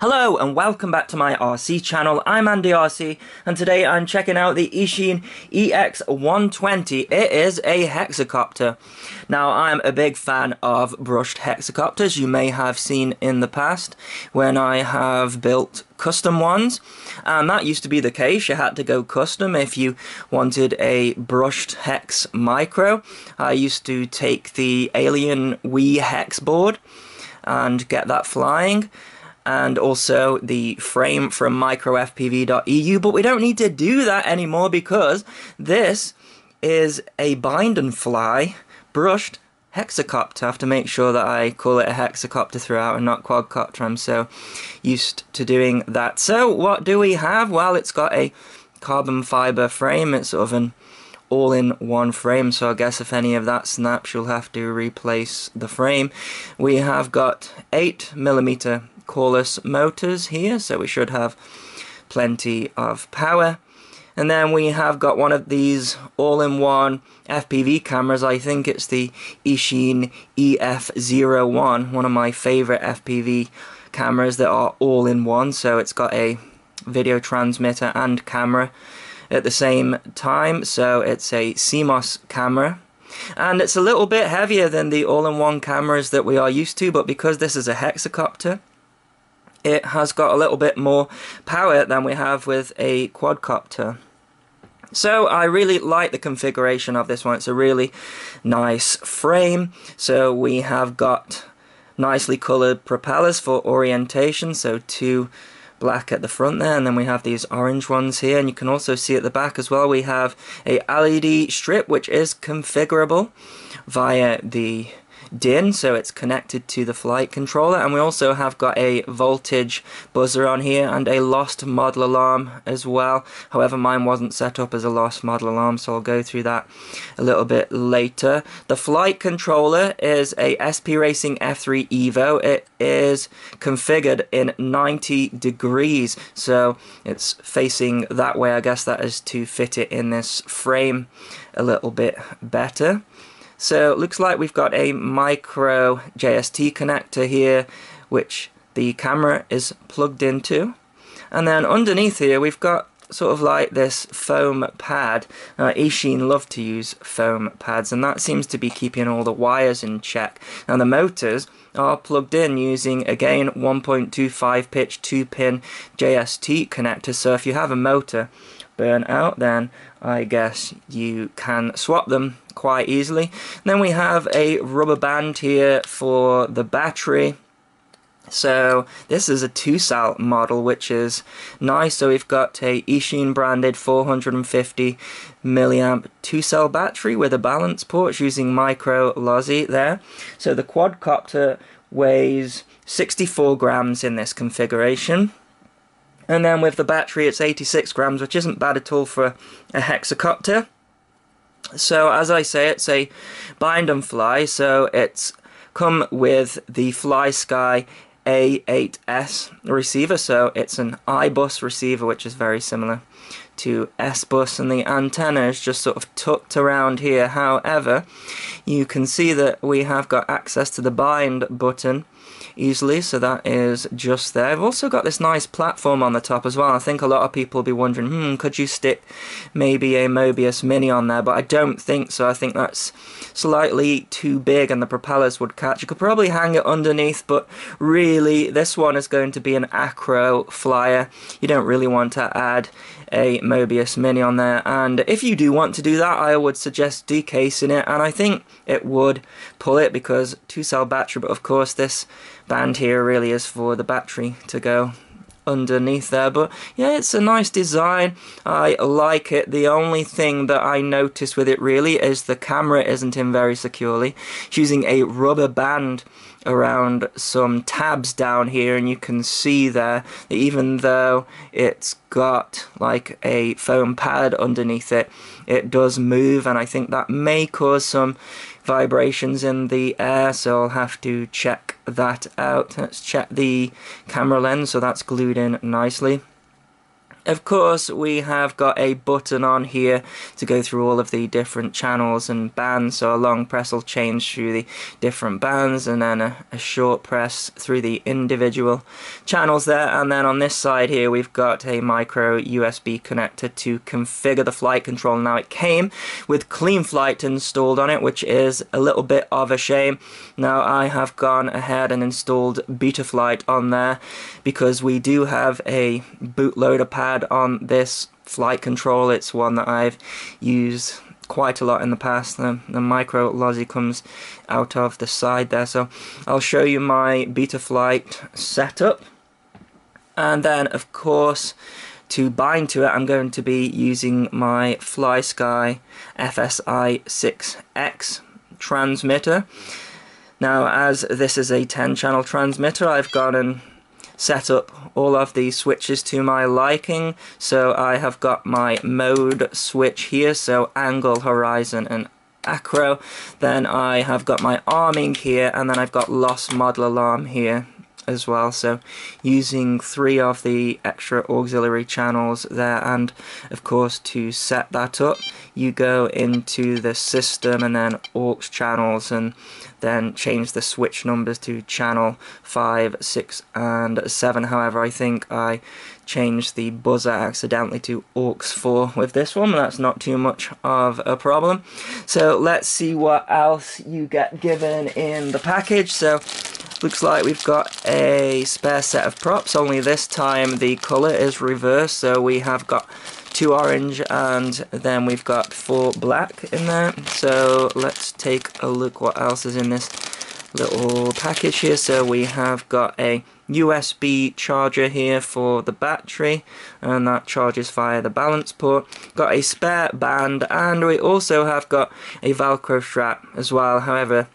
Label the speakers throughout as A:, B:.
A: Hello and welcome back to my RC channel. I'm Andy RC and today I'm checking out the Eachine EX120. It is a hexacopter. Now I'm a big fan of brushed hexacopters you may have seen in the past when I have built custom ones and that used to be the case you had to go custom if you wanted a brushed hex micro. I used to take the Alien Wii hex board and get that flying and also the frame from microfpv.eu, but we don't need to do that anymore because this is a bind and fly brushed hexacopter. I have to make sure that I call it a hexacopter throughout and not quadcopter. I'm so used to doing that. So what do we have? Well, it's got a carbon fiber frame. It's sort of an all-in-one frame so I guess if any of that snaps you'll have to replace the frame. We have got 8mm coreless motors here, so we should have plenty of power. And then we have got one of these all-in-one FPV cameras. I think it's the Eachine EF01, one of my favorite FPV cameras that are all-in-one. So it's got a video transmitter and camera at the same time. So it's a CMOS camera. And it's a little bit heavier than the all-in-one cameras that we are used to, but because this is a hexacopter, it has got a little bit more power than we have with a quadcopter. So I really like the configuration of this one. It's a really nice frame. So we have got nicely colored propellers for orientation. So two black at the front there and then we have these orange ones here and you can also see at the back as well we have a LED strip which is configurable via the DIN, so it's connected to the flight controller. And we also have got a voltage buzzer on here and a lost model alarm as well. However, mine wasn't set up as a lost model alarm, so I'll go through that a little bit later. The flight controller is a SP Racing F3 Evo. It is configured in 90 degrees, so it's facing that way. I guess that is to fit it in this frame a little bit better. So it looks like we've got a micro JST connector here which the camera is plugged into and then underneath here we've got sort of like this foam pad. Uh, Eachine love to use foam pads and that seems to be keeping all the wires in check. Now the motors are plugged in using again 1.25 pitch 2 pin JST connector so if you have a motor burn out then I guess you can swap them quite easily. then we have a rubber band here for the battery. So this is a two cell model which is nice. So we've got a Eachine branded 450 milliamp two cell battery with a balance port using micro LOSI there. So the quadcopter weighs 64 grams in this configuration. And then with the battery it's 86 grams which isn't bad at all for a hexacopter. So as I say, it's a bind and fly. So it's come with the FlySky A8S receiver. So it's an iBus receiver, which is very similar to S-Bus and the antenna is just sort of tucked around here. However, you can see that we have got access to the bind button easily, so that is just there. I've also got this nice platform on the top as well. I think a lot of people will be wondering, hmm, could you stick maybe a Mobius Mini on there? But I don't think so. I think that's slightly too big and the propellers would catch. You could probably hang it underneath, but really this one is going to be an acro flyer. You don't really want to add a Mobius Mini on there and if you do want to do that I would suggest decasing it and I think it would pull it because two cell battery but of course this band here really is for the battery to go underneath there. But yeah it's a nice design. I like it. The only thing that I notice with it really is the camera isn't in very securely. It's using a rubber band around some tabs down here and you can see there that even though it's got like a foam pad underneath it it does move and I think that may cause some vibrations in the air so I'll have to check that out. Let's check the camera lens so that's glued in nicely of course, we have got a button on here to go through all of the different channels and bands. So a long press will change through the different bands and then a, a short press through the individual channels there. And then on this side here, we've got a micro USB connector to configure the flight control. Now it came with CleanFlight installed on it, which is a little bit of a shame. Now I have gone ahead and installed Betaflight on there because we do have a bootloader pad on this flight control. It's one that I've used quite a lot in the past. The, the micro Losi comes out of the side there. So I'll show you my Betaflight setup. And then, of course, to bind to it, I'm going to be using my FlySky FS-i6X transmitter. Now, as this is a 10 channel transmitter, I've gone and set up all of these switches to my liking. So I have got my mode switch here, so angle, horizon, and acro. Then I have got my arming here, and then I've got loss model alarm here as well. So using three of the extra auxiliary channels there and of course to set that up you go into the system and then aux channels and then change the switch numbers to channel 5, 6 and 7 however I think I changed the buzzer accidentally to aux 4 with this one. That's not too much of a problem. So let's see what else you get given in the package. So looks like we've got a spare set of props only this time the colour is reversed. So we have got two orange and then we've got four black in there. So let's take a look what else is in this little package here. So we have got a USB charger here for the battery and that charges via the balance port. Got a spare band and we also have got a velcro strap as well. However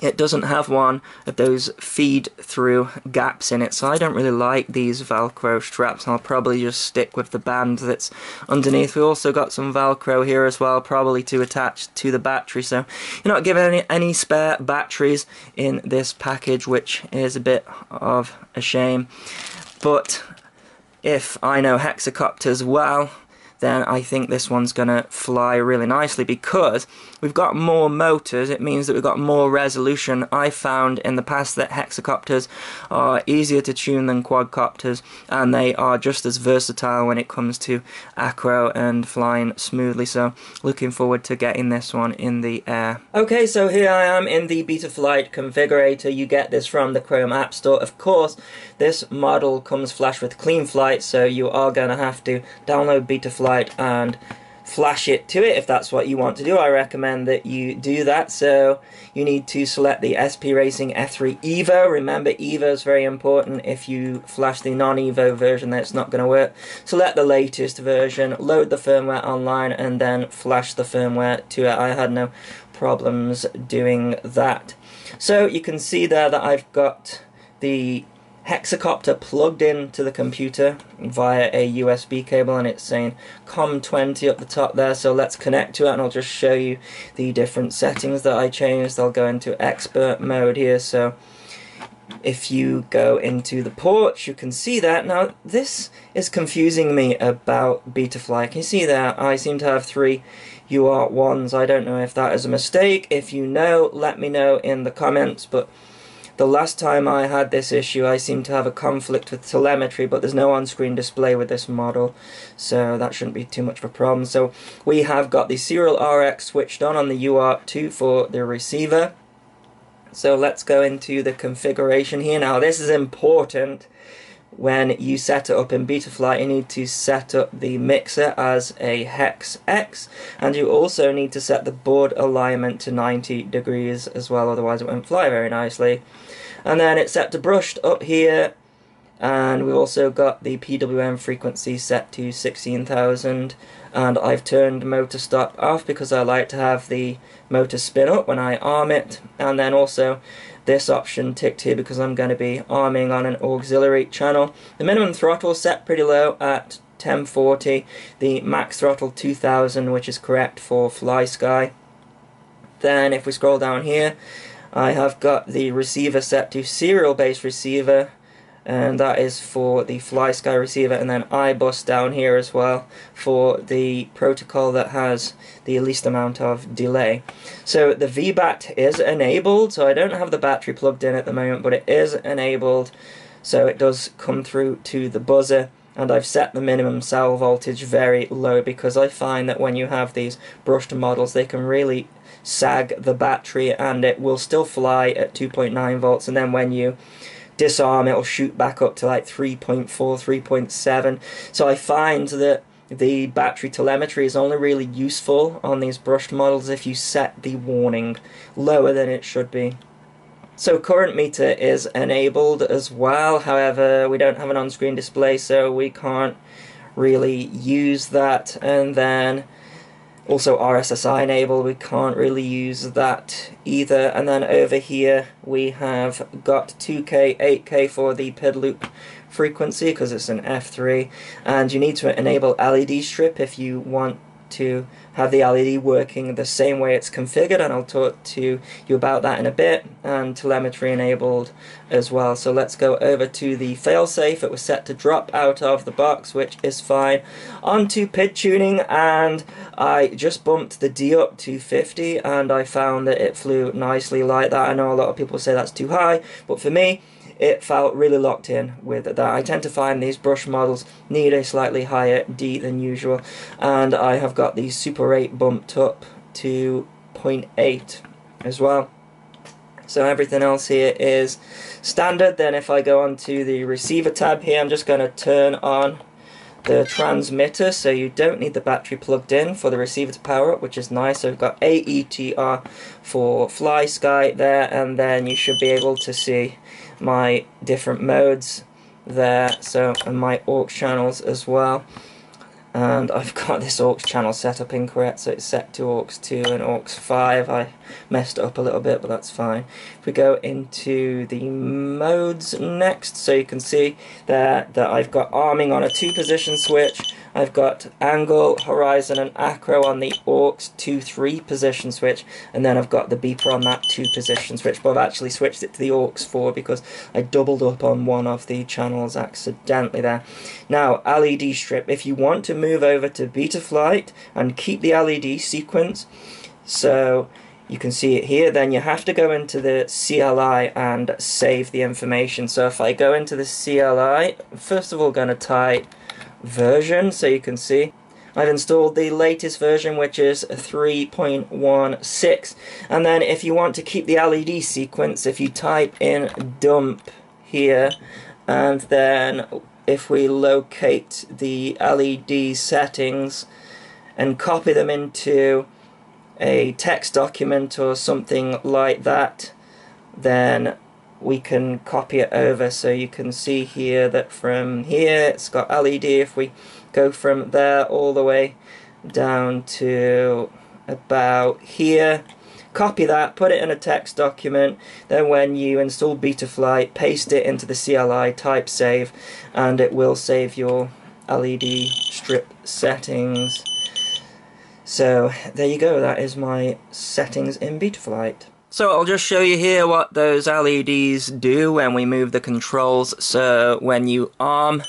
A: it doesn't have one of those feed through gaps in it so I don't really like these velcro straps. I'll probably just stick with the band that's underneath. We also got some velcro here as well probably to attach to the battery so you're not given any, any spare batteries in this package which is a bit of a shame. But if I know hexacopters well then I think this one's going to fly really nicely because we've got more motors. It means that we've got more resolution. I found in the past that hexacopters are easier to tune than quadcopters and they are just as versatile when it comes to acro and flying smoothly. So looking forward to getting this one in the air. Okay, so here I am in the Betaflight configurator. You get this from the Chrome App Store. Of course, this model comes flash with CleanFlight, so you are going to have to download Betaflight and flash it to it if that's what you want to do. I recommend that you do that. So you need to select the SP Racing F3 Evo. Remember, Evo is very important. If you flash the non-Evo version, that's not going to work. Select the latest version, load the firmware online, and then flash the firmware to it. I had no problems doing that. So you can see there that I've got the hexacopter plugged into the computer via a USB cable and it's saying COM20 up the top there so let's connect to it and I'll just show you the different settings that I changed. I'll go into expert mode here so if you go into the ports you can see that. Now this is confusing me about Betaflight. Can you see that I seem to have three UART1s. I don't know if that is a mistake. If you know let me know in the comments but the last time I had this issue I seem to have a conflict with telemetry but there's no on-screen display with this model so that shouldn't be too much of a problem. So we have got the serial RX switched on on the UART2 for the receiver. So let's go into the configuration here. Now this is important when you set it up in Betaflight you need to set up the mixer as a hex X and you also need to set the board alignment to 90 degrees as well otherwise it won't fly very nicely. And then it's set to brushed up here and we've also got the PWM frequency set to 16,000 and I've turned motor stop off because I like to have the motor spin up when I arm it and then also this option ticked here because I'm going to be arming on an auxiliary channel. The minimum throttle set pretty low at 1040, the max throttle 2000 which is correct for FlySky. Then if we scroll down here I have got the receiver set to serial based receiver and that is for the FlySky receiver. And then iBus down here as well for the protocol that has the least amount of delay. So the VBAT is enabled, so I don't have the battery plugged in at the moment, but it is enabled, so it does come through to the buzzer. And I've set the minimum cell voltage very low because I find that when you have these brushed models they can really sag the battery and it will still fly at 2.9 volts. And then when you disarm it'll shoot back up to like 3.4 3.7 so I find that the battery telemetry is only really useful on these brushed models if you set the warning lower than it should be. So current meter is enabled as well, however we don't have an on-screen display so we can't really use that. And then also RSSI enable, we can't really use that either. And then over here we have got 2K, 8K for the PID loop frequency because it's an F3 and you need to enable LED strip if you want to have the LED working the same way it's configured and I'll talk to you about that in a bit and telemetry enabled as well. So let's go over to the failsafe. It was set to drop out of the box which is fine. Onto PID tuning and I just bumped the D up to 50 and I found that it flew nicely like that. I know a lot of people say that's too high but for me it felt really locked in with that. I tend to find these brush models need a slightly higher D than usual and I have got the Super Rate bumped up to 0.8 as well. So everything else here is standard. Then if I go on to the receiver tab here, I'm just going to turn on the transmitter so you don't need the battery plugged in for the receiver to power up which is nice. So we've got AETR for FlySky there and then you should be able to see my different modes there so and my aux channels as well and I've got this aux channel set up incorrect so it's set to aux 2 and aux 5 I messed up a little bit but that's fine. If we go into the modes next so you can see there that I've got arming on a two position switch I've got angle, horizon and acro on the aux 2-3 position switch and then I've got the beeper on that 2 position switch but I've actually switched it to the aux 4 because I doubled up on one of the channels accidentally there. Now LED strip, if you want to move over to Betaflight and keep the LED sequence so you can see it here then you have to go into the CLI and save the information so if I go into the CLI first of all going to type version so you can see. I've installed the latest version which is 3.16 and then if you want to keep the LED sequence if you type in dump here and then if we locate the LED settings and copy them into a text document or something like that then we can copy it over. So you can see here that from here it's got LED if we go from there all the way down to about here copy that, put it in a text document, then when you install Betaflight, paste it into the CLI, type save, and it will save your LED strip settings. So there you go, that is my settings in Betaflight. So I'll just show you here what those LEDs do when we move the controls. So when you arm,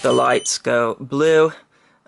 A: the lights go blue,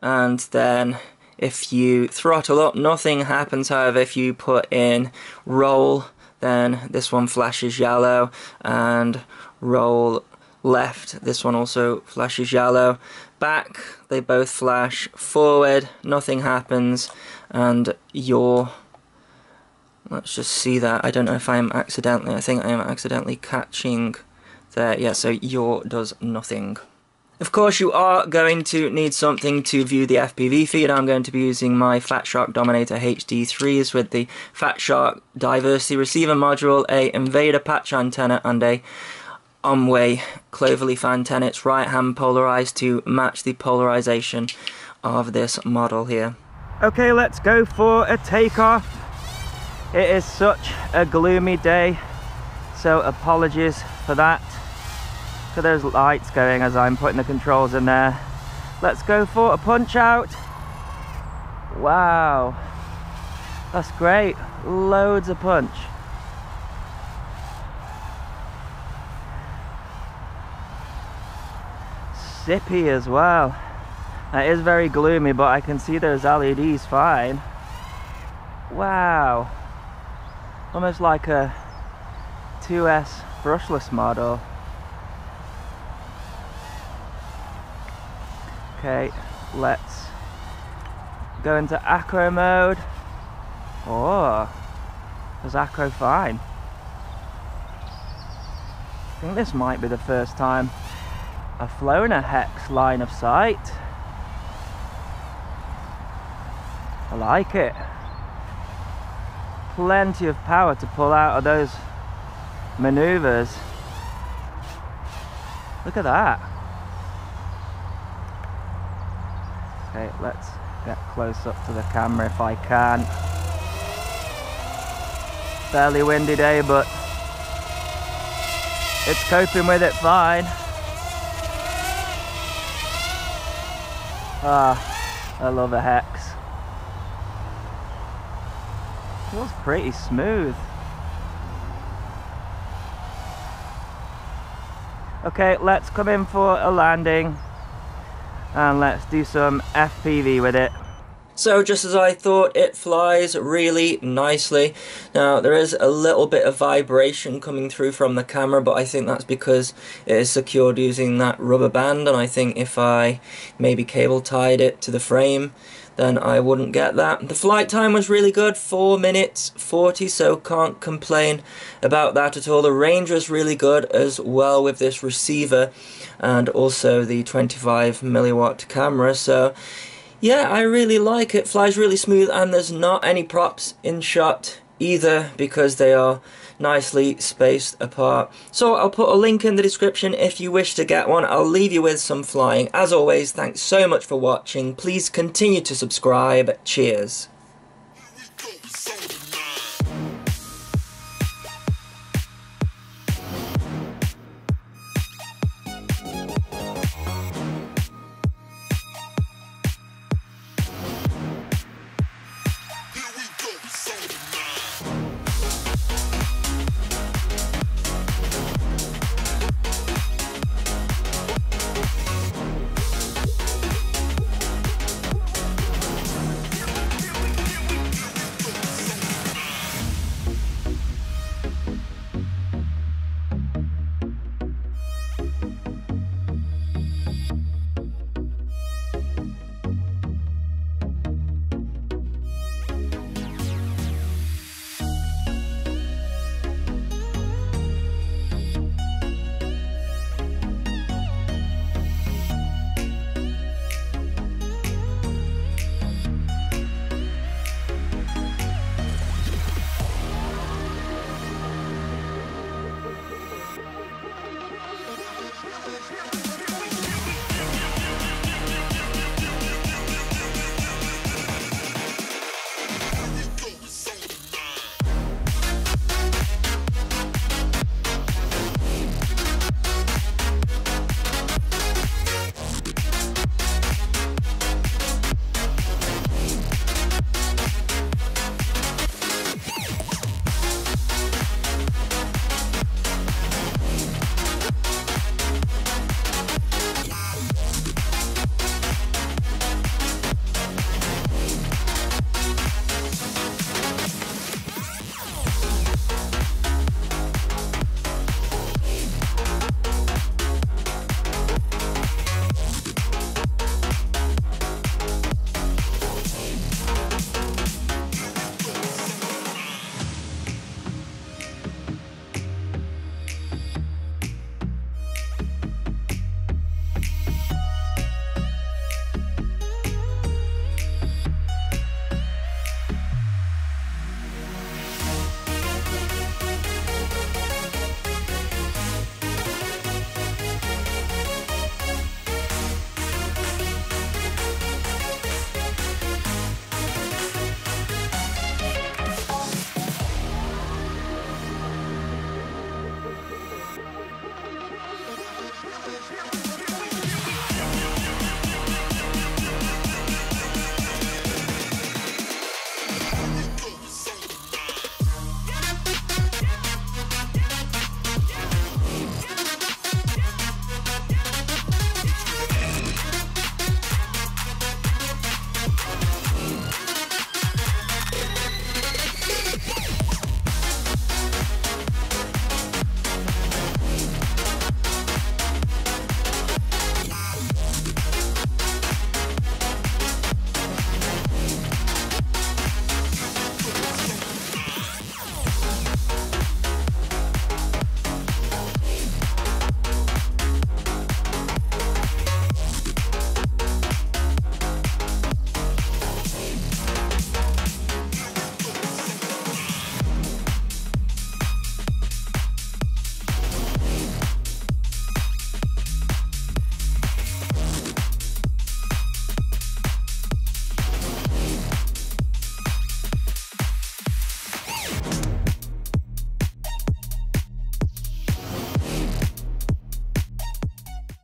A: and then if you throttle up, nothing happens. However, if you put in roll, then this one flashes yellow, and roll left, this one also flashes yellow. Back, they both flash forward, nothing happens, and yaw Let's just see that. I don't know if I'm accidentally, I think I am accidentally catching there. Yeah, so yaw does nothing. Of course, you are going to need something to view the FPV feed. I'm going to be using my Fat Shark Dominator HD3s with the Fat Shark Diversity Receiver Module, a Invader patch antenna, and a Aomway cloverleaf antenna. It's right hand polarized to match the polarization of this model here. Okay, let's go for a takeoff. It is such a gloomy day, so apologies for that. For those lights going as I'm putting the controls in there. Let's go for a punch out. Wow, that's great. Loads of punch. Sippy as well. It is very gloomy, but I can see those LEDs fine. Wow. Almost like a 2S brushless model. Okay, let's go into acro mode. Oh, there's acro fine. I think this might be the first time I've flown a hex line of sight. I like it. Plenty of power to pull out of those maneuvers. Look at that. Okay, let's get close up to the camera if I can. Fairly windy day, but it's coping with it fine. Ah, I love a hex. Feels pretty smooth. Okay, let's come in for a landing and let's do some FPV with it. So just as I thought, it flies really nicely. Now there is a little bit of vibration coming through from the camera, but I think that's because it is secured using that rubber band, and I think if I maybe cable tied it to the frame, then I wouldn't get that. The flight time was really good, 4 minutes 40, so can't complain about that at all. The range was really good as well with this receiver and also the 25 milliwatt camera, so yeah, I really like it. Flies really smooth and there's not any props in shot either because they are nicely spaced apart. So I'll put a link in the description if you wish to get one. I'll leave you with some flying. As always, thanks so much for watching. Please continue to subscribe. Cheers.